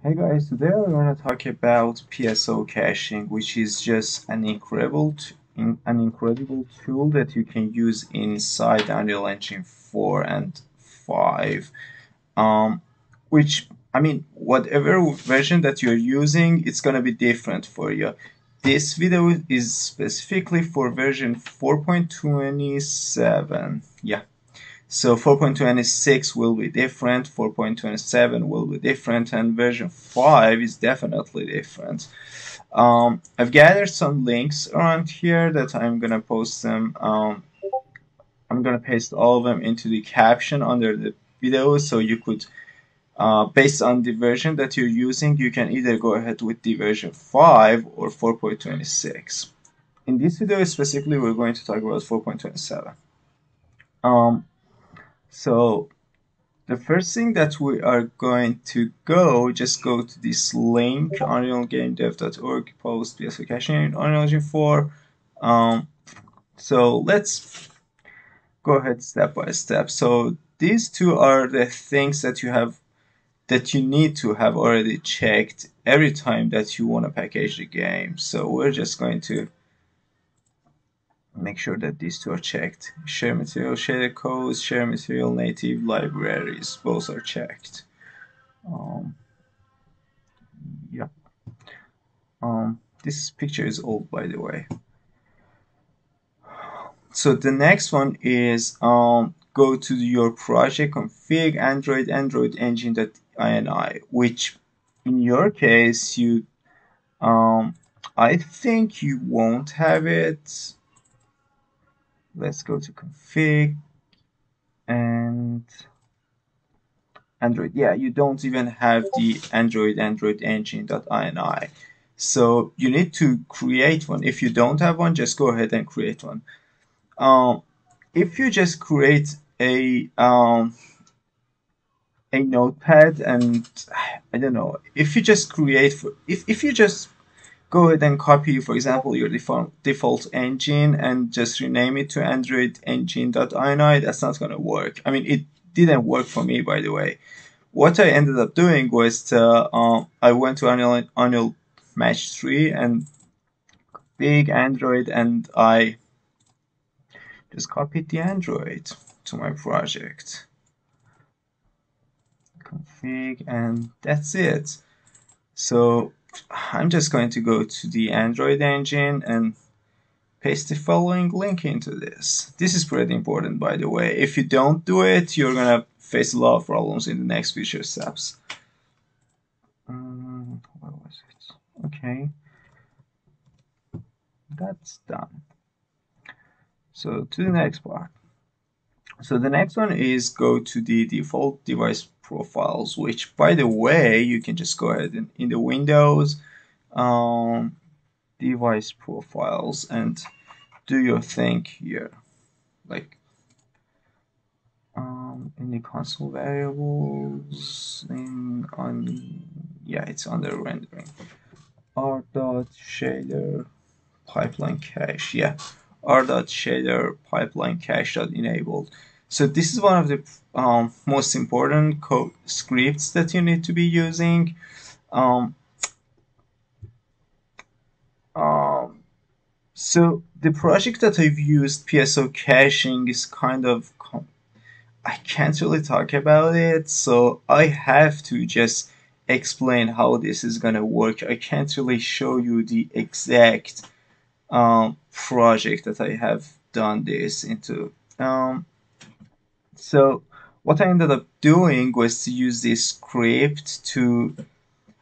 Hey guys, today we're going to talk about PSO caching, which is just an incredible, an incredible tool that you can use inside Unreal Engine 4 and 5. Um, which, I mean, whatever version that you're using, it's going to be different for you. This video is specifically for version 4.27. Yeah, so 4.26 will be different, 4.27 will be different, and version 5 is definitely different. Um, I've gathered some links around here that I'm gonna post them. Um, I'm gonna paste all of them into the caption under the video so you could, uh, based on the version that you're using, you can either go ahead with the version 5 or 4.26. In this video specifically, we're going to talk about 4.27. Um, so the first thing that we are going to go, just go to this link, unrealgamedev.org, post PSO caching Unreal Engine 4. Um, so let's go ahead step by step. So these two are the things that you have that you need to have already checked every time that you want to package the game. So we're just going to make sure that these two are checked. Share material, shader codes, share material, native libraries, both are checked. Um, yeah. Um, this picture is old, by the way. So the next one is um, go to your project config android android engine.ini, which in your case you um, I think you won't have it let's go to config and Android. Yeah, you don't even have the Android Android engine.ini. So you need to create one. If you don't have one, just go ahead and create one. Um, if you just create a um, a notepad and I don't know, if you just create, for, if, if you just go ahead and copy, for example, your default, engine and just rename it to Android engine.ini, that's not going to work. I mean, it didn't work for me, by the way. What I ended up doing was to, um, I went to Unreal, Unreal Match 3 and big Android and I just copied the Android to my project. Config and that's it. So I'm just going to go to the Android engine and paste the following link into this. This is pretty important, by the way. If you don't do it, you're gonna face a lot of problems in the next future steps. Um, what was it? Okay, that's done. So to the next part. So the next one is go to the default device profiles, which by the way, you can just go ahead and in the Windows um, device profiles and do your thing here. Like um, in the console variables in on yeah, it's under rendering. R dot shader pipeline cache. Yeah, R dot shader pipeline cache dot enabled. So this is one of the um, most important scripts that you need to be using. Um, um, so the project that I've used PSO caching is kind of I can't really talk about it, so I have to just explain how this is gonna work. I can't really show you the exact um, project that I have done this into. Um, so what I ended up doing was to use this script to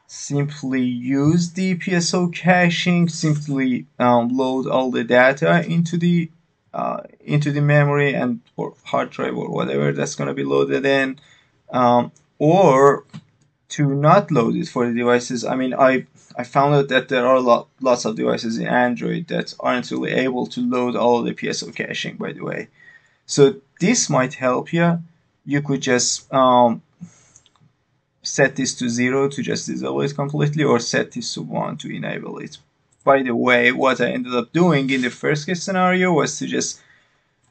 simply use the PSO caching, simply um, load all the data into the uh, into the memory and or hard drive or whatever that's going to be loaded in, um, or to not load it for the devices. I mean, I I found out that there are a lot, lots of devices in Android that aren't really able to load all the PSO caching. By the way, so this might help you. You could just um, set this to zero to just disable it completely or set this to one to enable it. By the way, what I ended up doing in the first case scenario was to just,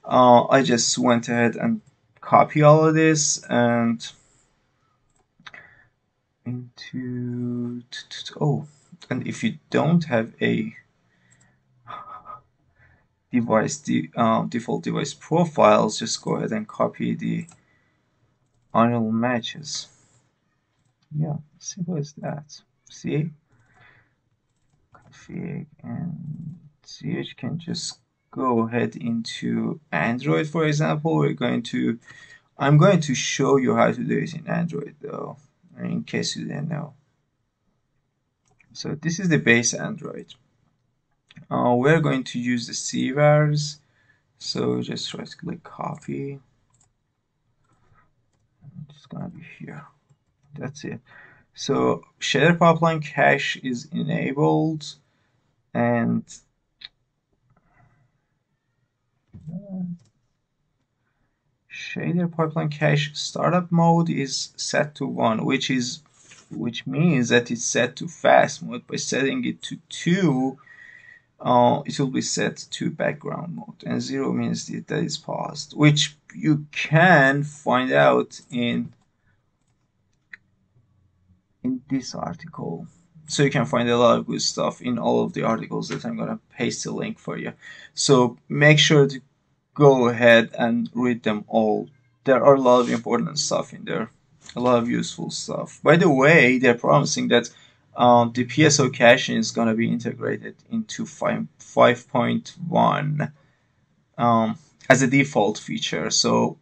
uh, I just went ahead and copy all of this and into oh and if you don't have a device the um, default device profiles just go ahead and copy the unreal matches. Yeah simple as that. See? Config and see you can just go ahead into android for example. We're going to i'm going to show you how to do it in android though in case you didn't know. So this is the base android uh, we're going to use the CVARs so just right click copy. It's gonna be here. That's it. So shader pipeline cache is enabled and shader pipeline cache startup mode is set to 1 which is which means that it's set to fast mode by setting it to 2 uh, it will be set to background mode. And 0 means that is paused which you can find out in in this article. So you can find a lot of good stuff in all of the articles that I'm gonna paste the link for you. So make sure to go ahead and read them all. There are a lot of important stuff in there. A lot of useful stuff. By the way they're promising that um, the PSO caching is going to be integrated into 5, 5.1 um, as a default feature. So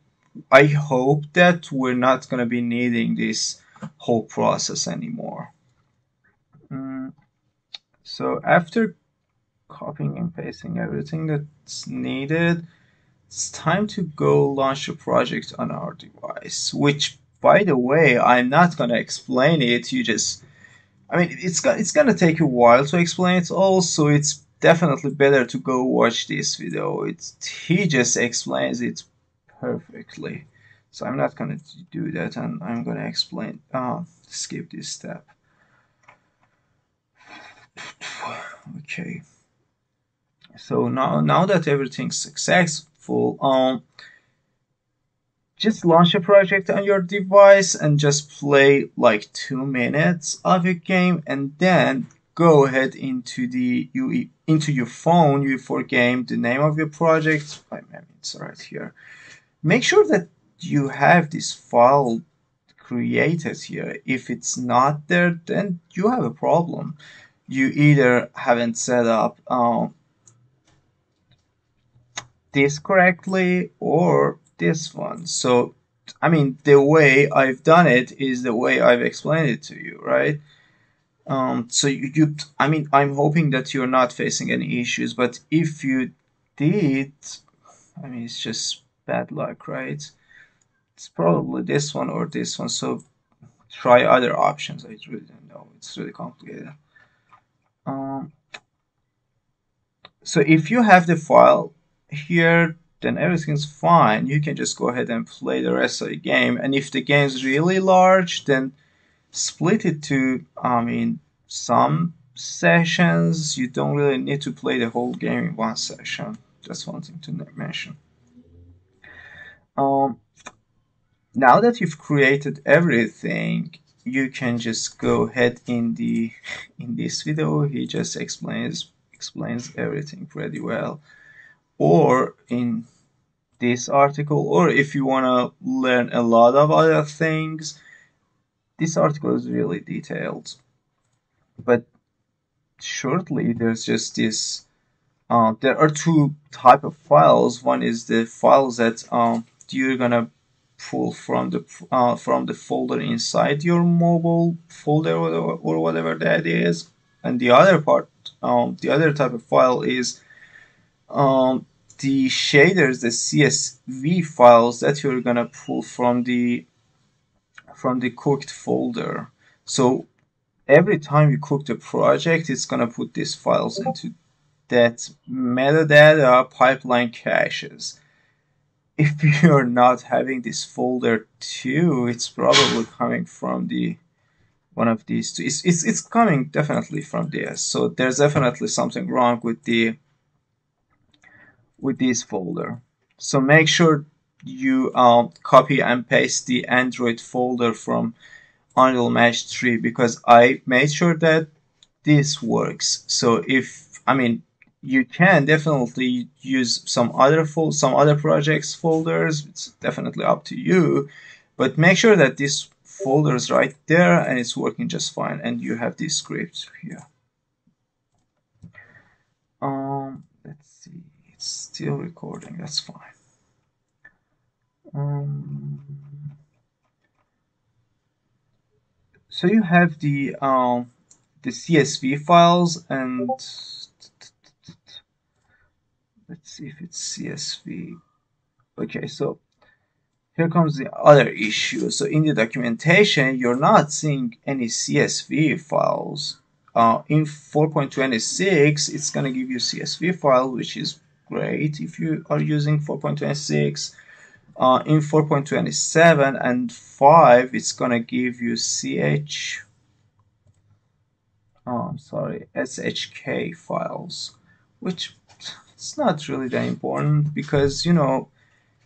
I hope that we're not going to be needing this whole process anymore. Mm. So after copying and pasting everything that's needed, it's time to go launch a project on our device, which by the way, I'm not going to explain it. You just I mean, it's it's gonna take a while to explain it. all, so it's definitely better to go watch this video. It's he just explains it perfectly. So I'm not gonna do that, and I'm gonna explain. Uh, skip this step. Okay. So now now that everything's successful, um, just launch a project on your device and just play like two minutes of a game and then go ahead into the you into your phone UE4Game the name of your project I mean it's right here. Make sure that you have this file created here. If it's not there then you have a problem. You either haven't set up um, this correctly or this one. So, I mean, the way I've done it is the way I've explained it to you, right? Um, so you, you, I mean, I'm hoping that you're not facing any issues, but if you did, I mean, it's just bad luck, right? It's probably this one or this one. So try other options. I really don't know. It's really complicated. Um, so if you have the file here, then everything's fine. You can just go ahead and play the rest of the game. And if the game's really large, then split it to, I mean, some sessions. You don't really need to play the whole game in one session. That's one thing to mention. Um, now that you've created everything, you can just go ahead in the in this video. He just explains explains everything pretty well or in this article or if you want to learn a lot of other things this article is really detailed. But shortly there's just this uh, there are two type of files. One is the files that um, you're gonna pull from the uh, from the folder inside your mobile folder or, whatever that is. And the other part um, the other type of file is um, the shaders, the CSV files that you're gonna pull from the from the cooked folder. So every time you cook the project, it's gonna put these files into that metadata pipeline caches. If you're not having this folder too, it's probably coming from the one of these two. It's, it's, it's coming definitely from this. So there's definitely something wrong with the with this folder. So make sure you um, copy and paste the Android folder from Unreal Match 3 because I made sure that this works. So if, I mean, you can definitely use some other fol- some other projects folders. It's definitely up to you, but make sure that this folder is right there and it's working just fine. And you have this script here. Um, let's see, it's still recording. That's fine. Um, so you have the um, the CSV files and let's see if it's CSV. Okay, so here comes the other issue. So in the documentation, you're not seeing any CSV files. Uh, in 4.26, it's going to give you CSV file, which is great if you are using 4.26. Uh, in 4.27 and 5, it's to give you CH, oh, I'm sorry, SHK files, which it's not really that important because, you know,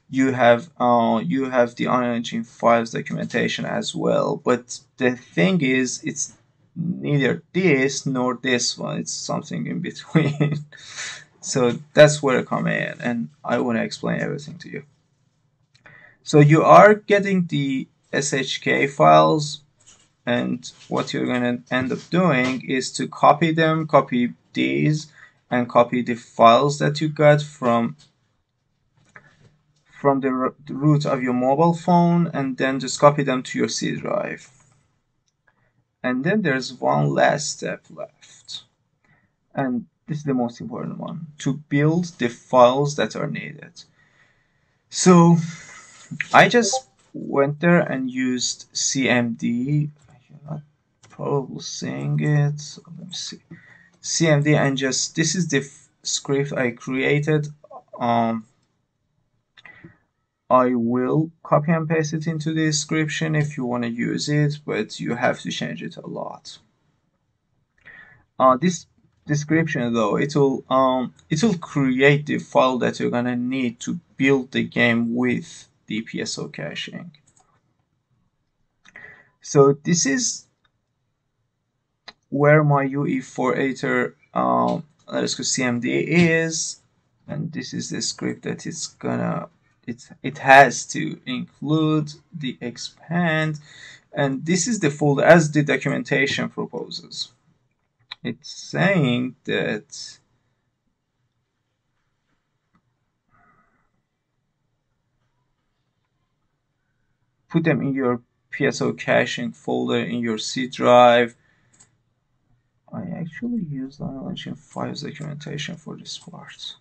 you have uh, you have the Engine 5's documentation as well. But the thing is, it's neither this nor this one. It's something in between. so that's where I come in, and I want to explain everything to you. So you are getting the SHK files, and what you're going to end up doing is to copy them, copy these, and copy the files that you got from from the root of your mobile phone and then just copy them to your C drive. And then there's one last step left. And this is the most important one to build the files that are needed. So I just went there and used CMD. Not probably seeing it. Let me see. CMD and just this is the script I created. Um, I will copy and paste it into the description if you want to use it, but you have to change it a lot. Uh, this description though, it will um, it will create the file that you're gonna need to build the game with the PSO caching. So this is where my UE4 editor um, underscore CMD is, and this is the script that it's gonna it, it has to include the expand and this is the folder as the documentation proposes it's saying that put them in your PSO caching folder in your C drive. I actually used Unreal Engine 5's documentation for this part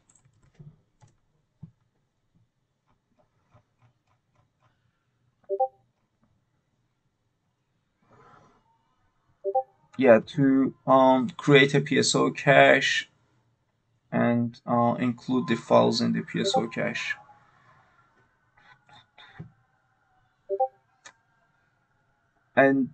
yeah to um, create a PSO cache and uh, include the files in the PSO cache. And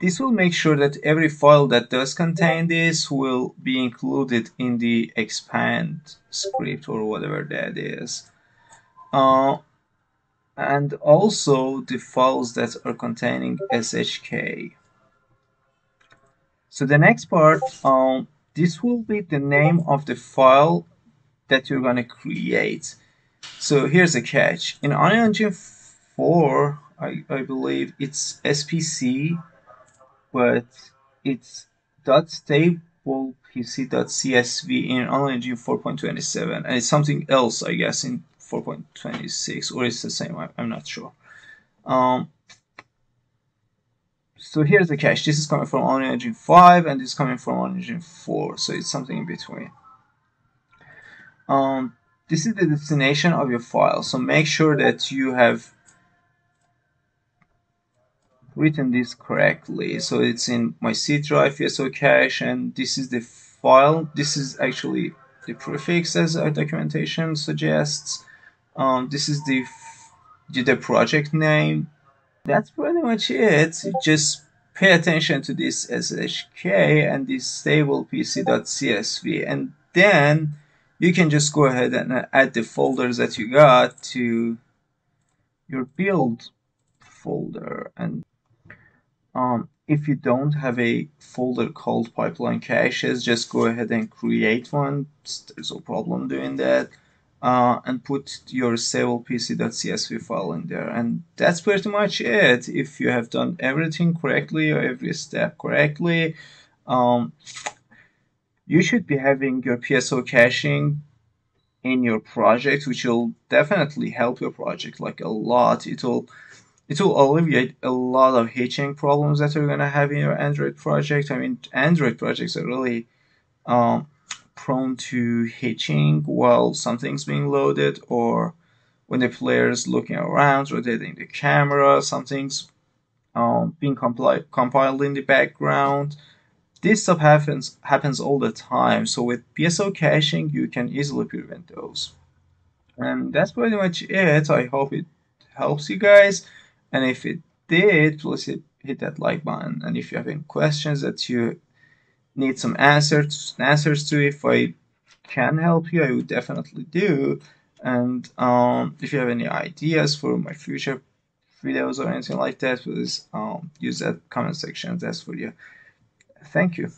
this will make sure that every file that does contain this will be included in the expand script or whatever that is. Uh, and also the files that are containing SHK. So the next part, um, this will be the name of the file that you're going to create. So here's a catch. In Unreal Engine 4, I, I believe it's SPC, but it's .stable pc.csv in Unreal Engine 4.27, and it's something else, I guess, in 4.26 or it's the same I, am not sure. Um, so here's the cache. This is coming from Unreal Engine 5 and this is coming from Unreal Engine 4 so it's something in between. Um, this is the destination of your file so make sure that you have written this correctly. So it's in my C drive PSO cache and this is the file. This is actually the prefix as our documentation suggests um, this is the the project name. That's pretty much it. Just pay attention to this shk and this stable pc.csv and then you can just go ahead and add the folders that you got to your build folder. And um, if you don't have a folder called pipeline caches just go ahead and create one. There's no problem doing that uh, and put your stablepc.csv file in there and that's pretty much it if you have done everything correctly or every step correctly um, you should be having your PSO caching in your project, which will definitely help your project like a lot. It will it will alleviate a lot of hitching problems that you're gonna have in your Android project. I mean, Android projects are really um, prone to hitching while something's being loaded or when the player is looking around, rotating the camera, something's um, being compli- compiled in the background this stuff happens happens all the time. So with PSO caching, you can easily prevent those. And that's pretty much it. I hope it helps you guys. And if it did, please hit, hit that like button. And if you have any questions that you need some answers answers to, if I can help you, I would definitely do. And um, if you have any ideas for my future videos or anything like that, please um, use that comment section. That's for you. Thank you.